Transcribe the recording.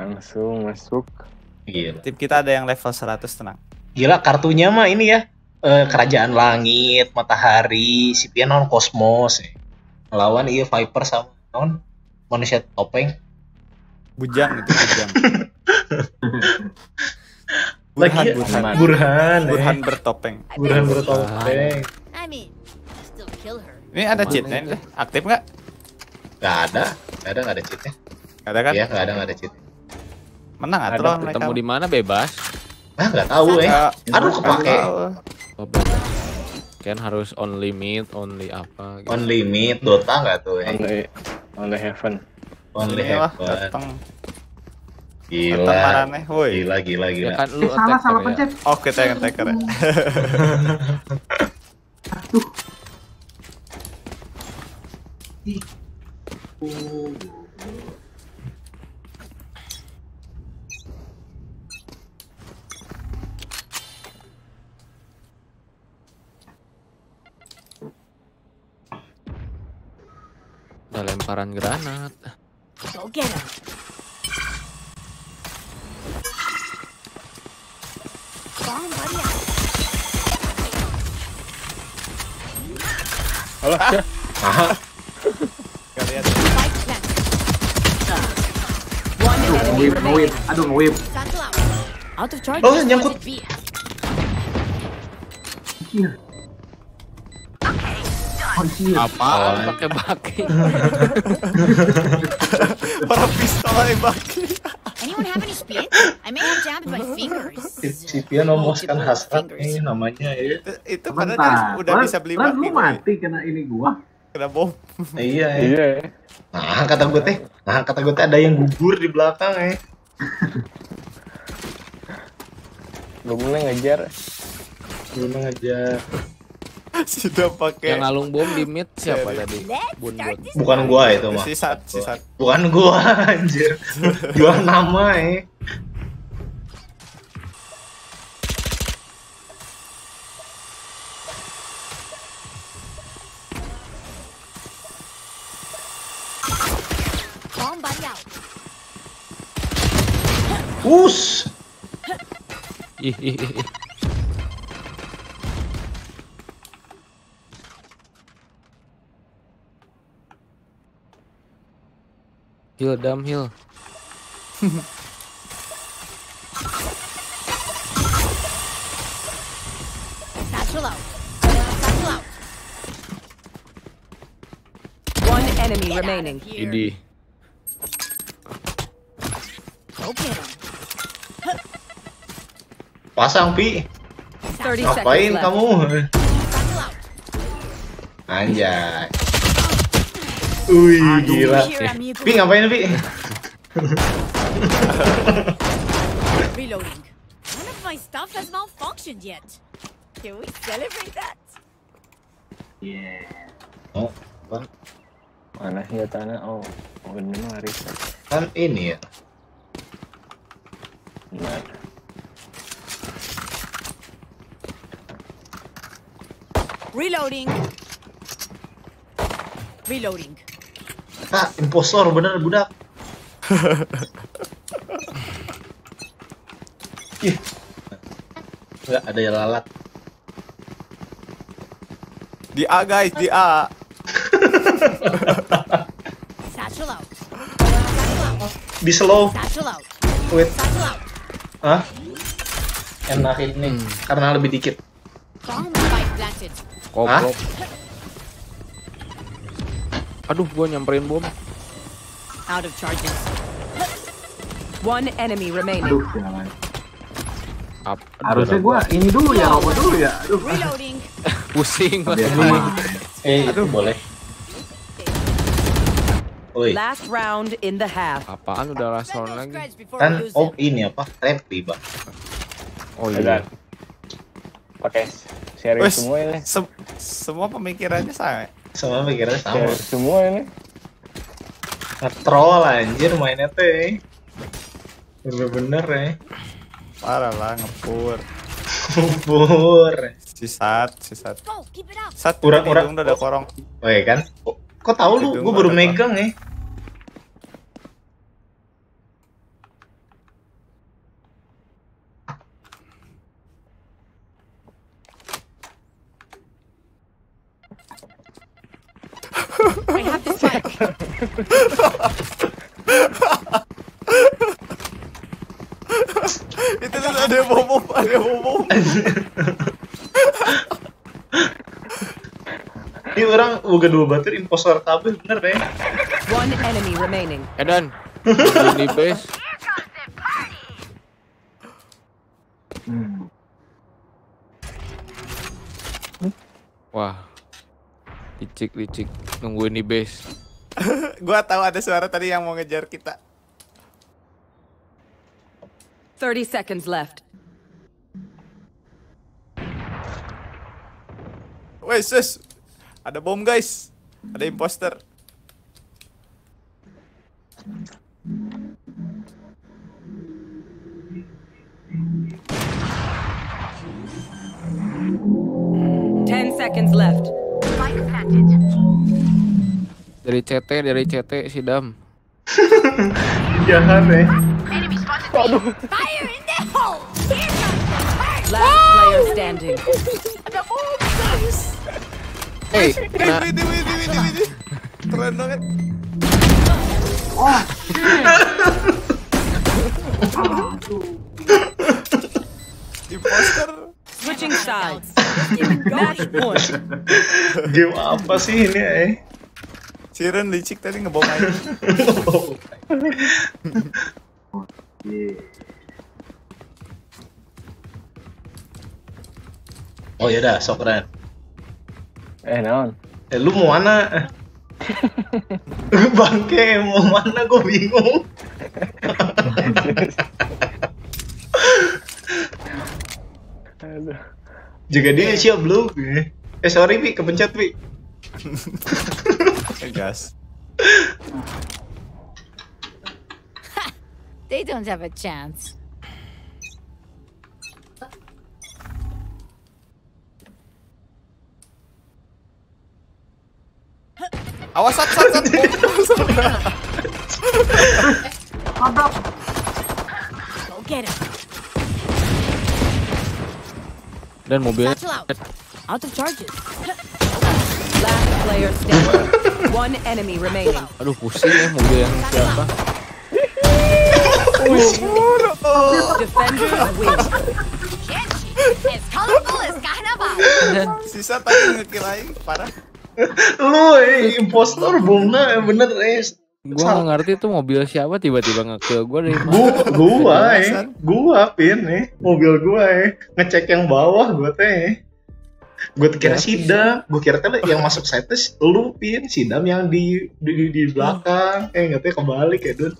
Langsung masuk. Gila. Tim kita ada yang level 100 tenang. Gila kartunya mah ini ya. eh, kerajaan langit, matahari, si Pia non kosmos. Ya. Lawan iya Viper sama non manusia topeng. Bujang itu bujang. Lagi Burhan, ya, Burhan. Burhan, eh. Burhan bertopeng. Burhan bertopeng. I mean, still kill her. Ini ada cheatnya. Aktif nggak? Gak ada, gak ada, gak ada cheatnya. Nggak ada kan? Iya, gak ada, gak ada cheat. Menang atau lawan mereka? Ketemu di mana bebas? Ah, gak tahu eh. Eh, Aduh, kepake. Oh. Kan harus on limit, only apa gitu. On limit, Dota gak tuh eh. Only, only heaven. Only lah, heaven. datang. Gila. Datang marane, woi. Gila, gila, Ya gila. kan lu Eh, salah salah ya. pencet. Oh, kita yang attacker ya. Ada lemparan granat. Go get him. Bomb buddy out. Alah, ya. Aha, Nggak lihat. Spike planted. Aduh, out. Of charge. Oh, nyangkut. Apaan pakai baki? Para pistol aja baki. Anyone have any spit? I may have jabbed my fingers. si, si Pia memuaskan hasrat nih namanya ya. Itu, Sebentar. dia udah bisa beli baki. lu woi. mati kena ini gua. Kena bom. Iya, ya. Iya. ya. Nah, kata gue teh, nah kata gue teh ada yang gugur di belakang eh. Gue mulai ngejar. Belum aja. Sudah pakai Yang ngalung bom di mid siapa tadi? Bun. Bukan gua itu mah. sisat, sisat. Bukan gua anjir. Jual nama eh. Us. Ih, ih, ih, Heal, dam, heal. One enemy remaining. Idi. Pasang Pi. 30 Ngapain kamu? Anjay. Wih, gila. Pi ngapain Pi? Reloading. None of my stuff has malfunctioned yet. Can we celebrate that? Yeah. Oh, kan, Mana ya tanah? Oh, oh ini mah reset. kan ini ya. Nah, Reloading. Reloading. Ah, impostor bener budak. Ih. Enggak ada yang lalat. Di A guys, di A. Di slow. Wait. Hah? Enak ini karena lebih dikit. Koplok. Aduh, gua nyamperin bom. Out of charges. One enemy remaining. Aduh, jangan. Up. Harusnya gua ini dulu ya, robot dulu ya. Aduh. Reloading. pusing gua. Eh, itu boleh. Woi, Last round in the half. Apaan udah last round lagi? kan oh them. ini apa? Repi, Bang. Oh iya. Pakai sharing Wes, semua ini. sem- semua pemikirannya sama. Sama pikirannya sama. Semua ini. Ngetrol anjir mainnya teh. Bener-bener ya. Parah lah, ngepur. Kubur. Sisat, sisat. Sat, hidung udah ada korong. Oke kan? Kok- Kok tahu lu? Gue baru megang ya. Itu tuh ada yang bom bom, ada yang bom bom. Ini orang boga dua batur impostor kabel bener deh. One enemy remaining. Edan. Di base. Hmm. Wah. Licik licik nungguin di base. Gua tahu ada suara tadi yang mau ngejar kita. 30 seconds left. Wes, sus. Ada bom guys. Ada imposter. Ten seconds left. Dari CT, dari CT si Dam. Jahat eh. Fire in the hole! Here comes the first! Last player standing. Hey, nah. Keren banget. Imposter. Switching sides. Match point. Game apa sih ini eh? Siren licik tadi ngebom aja. Oh ya dah, sok keren. Eh naon? Eh lu mau mana? Bangke mau mana gue bingung. Aduh. Jaga dia siap belum? Eh sorry Wi, kepencet Wi. Gas. They don't have a chance. Awas sat sat sat. Go get him. dan mobilnya Satchel out. Out of charges. Last player standing. One enemy remaining. aduh pusing ya mobil yang siapa Defenders win. As colorful as carnival. Sisa tadi ngekill aing parah. Lu eh impostor bomna bener eh. gua nggak ngerti tuh mobil siapa tiba-tiba nge-kill gua dari mana Gua, gua eh, gua pin eh, mobil gua eh, ngecek yang bawah gua teh. Gua kira sidam, gua kira kan yang masuk setes lu pin, sidam yang di di, di, di belakang, eh nggak tahu kebalik ya dun.